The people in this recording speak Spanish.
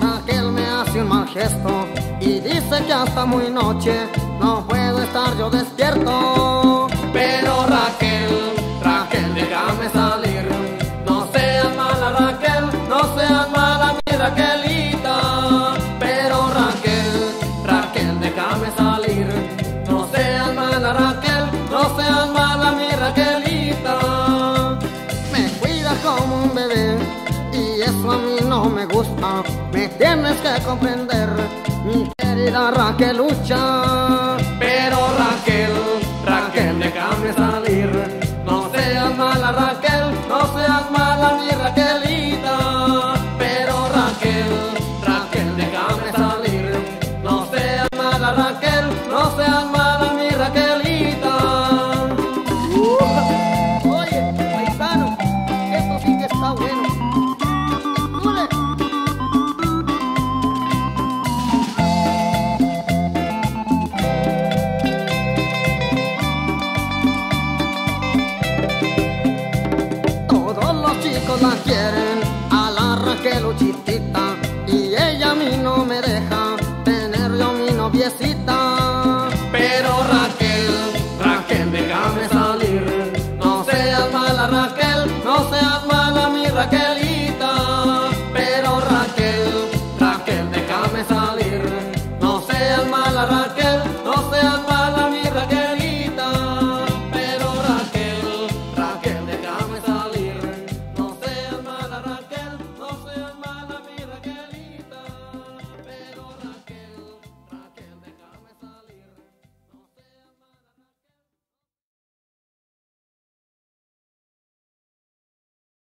Raquel me hace un mal gesto y dice que hasta muy noche no puedo estar yo despierto. A mí no me gusta. Me tienes que comprender, mi querida Raquelucha.